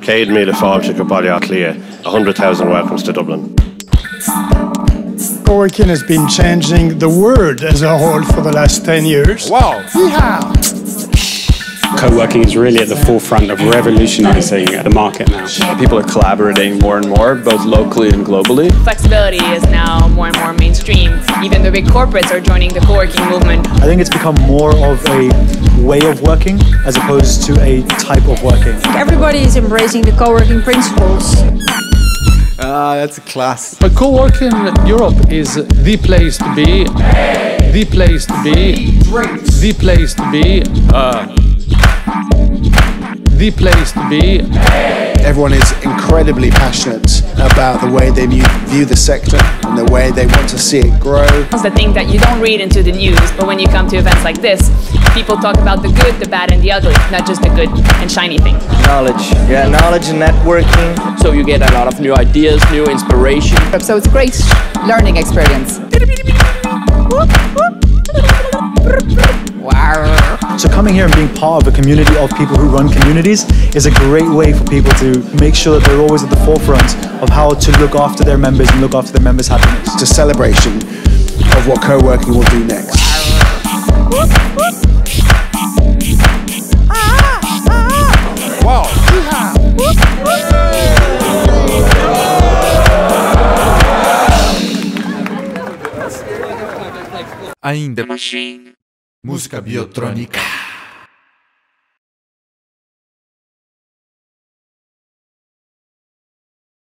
Céad míle fáilte go Baile Átha Cliath, 100,000 welcomes to Dublin. Co-working has been changing the world as a whole for the last 10 years. Wow. Yeah. Co-working is really at the forefront of revolutionizing the market now. People are collaborating more and more, both locally and globally. Flexibility is now more and more mainstream. Even the big corporates are joining the co-working movement. I think it's become more of a way of working as opposed to a type of working. Everybody is embracing the co-working principles. Ah, that's a class. But co-working Europe is the place to be, the place to be, the place to be, uh, the place to be. Everyone is incredibly passionate about the way they view the sector and the way they want to see it grow. It's the thing that you don't read into the news, but when you come to events like this, people talk about the good, the bad, and the ugly, not just the good and shiny thing. Knowledge, yeah, knowledge and networking. So you get a lot of new ideas, new inspiration. So it's a great learning experience. Coming here and being part of a community of people who run communities is a great way for people to make sure that they're always at the forefront of how to look after their members and look after their members' happiness. It's a celebration of what co-working will do next. Wow. Ainda Música biotrônica.